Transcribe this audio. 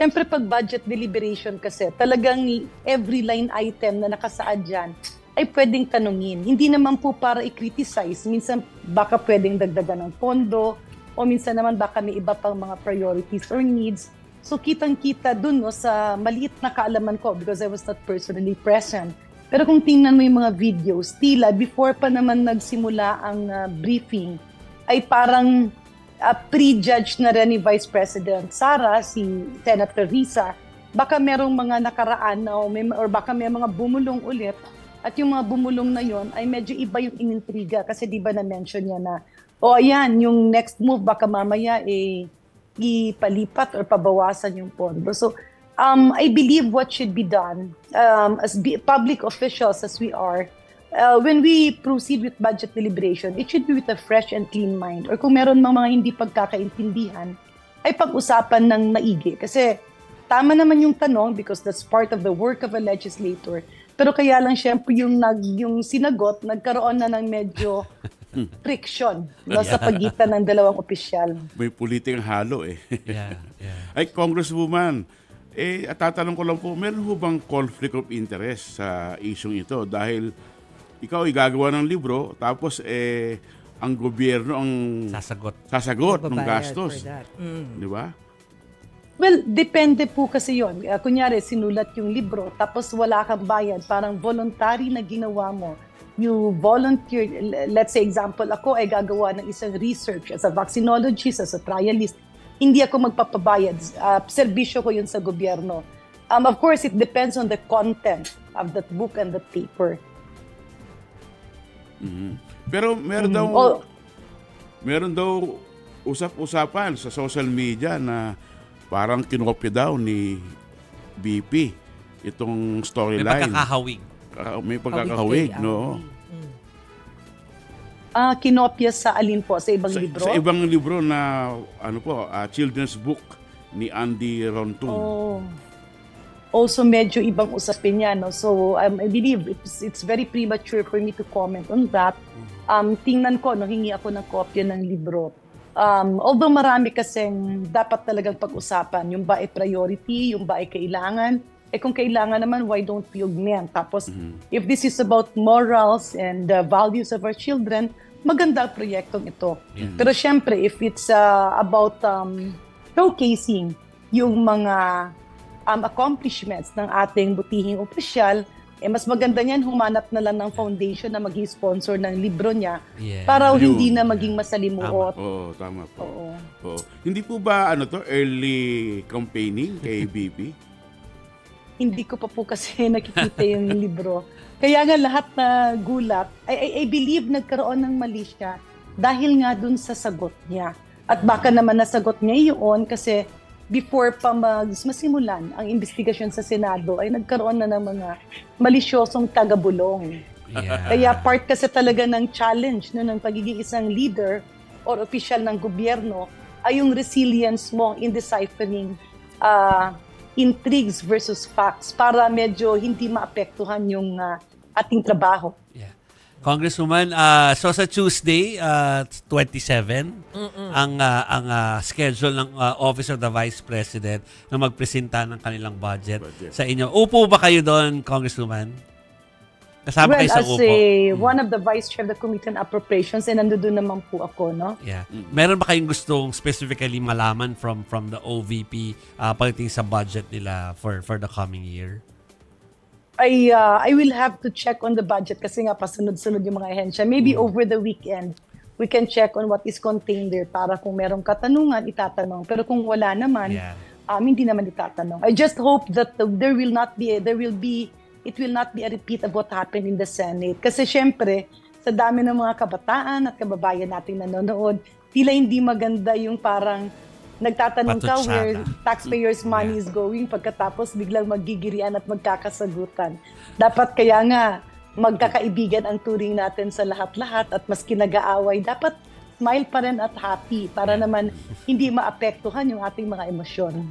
Siyempre pag budget deliberation kasi, talagang every line item na nakasaad dyan ay pwedeng tanungin. Hindi naman po para i-criticize. Minsan baka pwedeng dagdagan ng pondo o minsan naman baka may iba pang mga priorities or needs. So kitang-kita dun no, sa maliit na kaalaman ko because I was not personally present. Pero kung tingnan mo yung mga videos, tila before pa naman nagsimula ang uh, briefing, ay parang uh, prejudged na rin ni Vice President Sara, si Senator Risa, baka merong mga nakaraan na, o, may, or baka may mga bumulong ulit at yung mga bumulong na yon ay medyo iba yung inintriga kasi di ba na-mention niya na o oh, ayan, yung next move baka mamaya eh, ipalipat or pabawasan yung pondo. So, um, I believe what should be done um, as public officials as we are, uh, when we proceed with budget deliberation, it should be with a fresh and clean mind. Or kung meron mga, mga hindi pagkakaintindihan, ay pag-usapan ng maigi. Kasi tama naman yung tanong because that's part of the work of a legislator. Pero kaya lang syempre yung, nag, yung sinagot, nagkaroon na ng medyo friction no, yeah. sa pagitan ng dalawang opisyal. May politikang halo eh. yeah, yeah. Ay, Congresswoman, eh, tatanong ko lang po, meron ho bang conflict of interest sa isyong ito? Dahil ikaw ay gagawa ng libro, tapos eh, ang gobyerno ang sasagot, sasagot ng gastos. Mm. Di ba? Well, depende po kasi yon. Uh, kunyari, sinulat yung libro, tapos wala kang bayad, parang voluntary na ginawa mo. You volunteer, let's say example, ako ay gagawa ng isang research as a vaccinologist, as a trialist. Hindi ako magpapabayad. Uh, serbisyo ko yun sa gobyerno. Um, of course, it depends on the content of that book and the paper. Mm-hmm. Pero meron mm-hmm. daw oh. meron daw usap-usapan sa social media na parang kinopya daw ni BP itong storyline. May pagkakahawig. Uh, may pagkakahawig, no? Ah, uh, kinopya sa alin po? Sa ibang sa, libro? Sa ibang libro na ano po, uh, children's book ni Andy Ronton. Oh also medyo ibang usapin niya. No? So um, I believe it's, it's very premature for me to comment on that. Um, tingnan ko, no, hingi ako ng kopya ng libro. Um, although marami kasing dapat talagang pag-usapan, yung ba ay priority, yung ba ay kailangan, eh kung kailangan naman, why don't we augment? Tapos, mm-hmm. if this is about morals and uh, values of our children, maganda ang proyektong ito. Yeah. Pero syempre, if it's uh, about um, showcasing yung mga um, accomplishments ng ating butihing opisyal, eh mas maganda niyan humanap na lang ng foundation na mag-sponsor ng libro niya yeah. para Yun. hindi na maging masalimuot. Tama. Oo, tama po. Oo. Oo. Hindi po ba ano to early campaigning kay BP? hindi ko pa po kasi nakikita yung libro. Kaya nga lahat na gulat, I, I, I believe nagkaroon ng mali siya dahil nga dun sa sagot niya. At baka naman nasagot niya yun kasi before pa mag masimulan ang investigasyon sa Senado ay nagkaroon na ng mga malisyosong tagabulong. Yeah. Kaya part kasi talaga ng challenge no, ng pagiging isang leader or opisyal ng gobyerno ay yung resilience mo in deciphering uh, intrigues versus facts para medyo hindi maapektuhan yung uh, ating trabaho. Yeah. Congresswoman, uh, so sa Tuesday, uh, 27, Mm-mm. ang uh, ang uh, schedule ng uh, Office of the Vice President na magpresenta ng kanilang budget, budget. sa inyo. Upo ba kayo doon, Congresswoman? Kasama well, kayo sa upo? A, mm. one of the Vice Chair of the Committee on Appropriations, and nandoon naman po ako, no? Yeah. Mm. Meron ba kayong gustong specifically malaman from from the OVP uh, pagdating sa budget nila for for the coming year? I uh, I will have to check on the budget kasi nga pasunod-sunod yung mga ahensya. Maybe mm. over the weekend, we can check on what is contained there para kung merong katanungan, itatanong. Pero kung wala naman, yeah. um, hindi naman itatanong. I just hope that the, there will not be, a, there will be, it will not be a repeat of what happened in the Senate. Kasi syempre, sa dami ng mga kabataan at kababayan nating nanonood, tila hindi maganda yung parang nagtatanong ka where taxpayers' money yeah. is going pagkatapos biglang magigirian at magkakasagutan. Dapat kaya nga magkakaibigan ang turing natin sa lahat-lahat at mas kinag-aaway, dapat smile pa rin at happy para naman hindi maapektuhan yung ating mga emosyon.